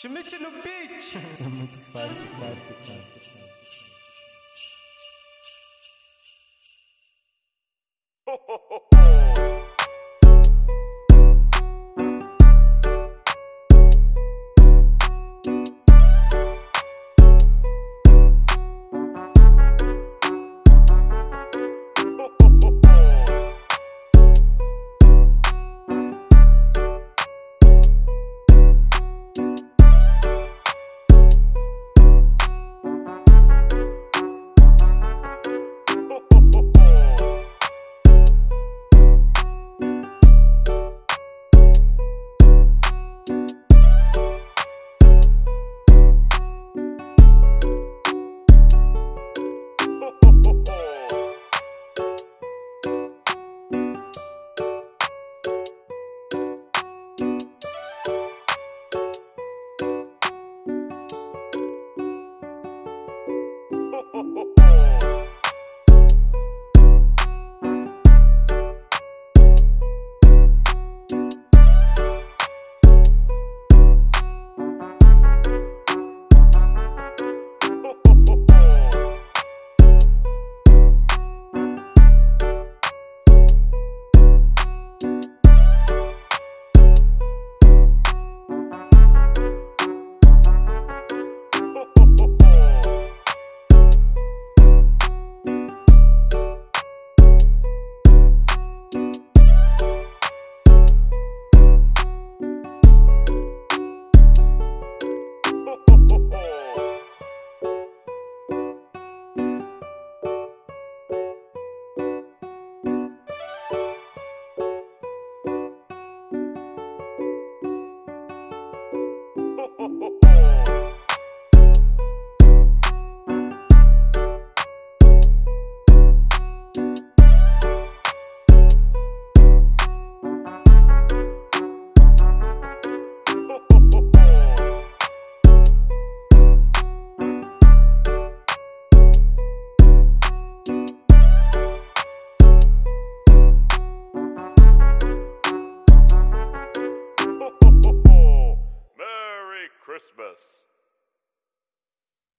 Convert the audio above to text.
Schmidt no beat! Isso é muito fácil, fácil, fácil. Ho, ho, ho. ho, ho, ho. Christmas.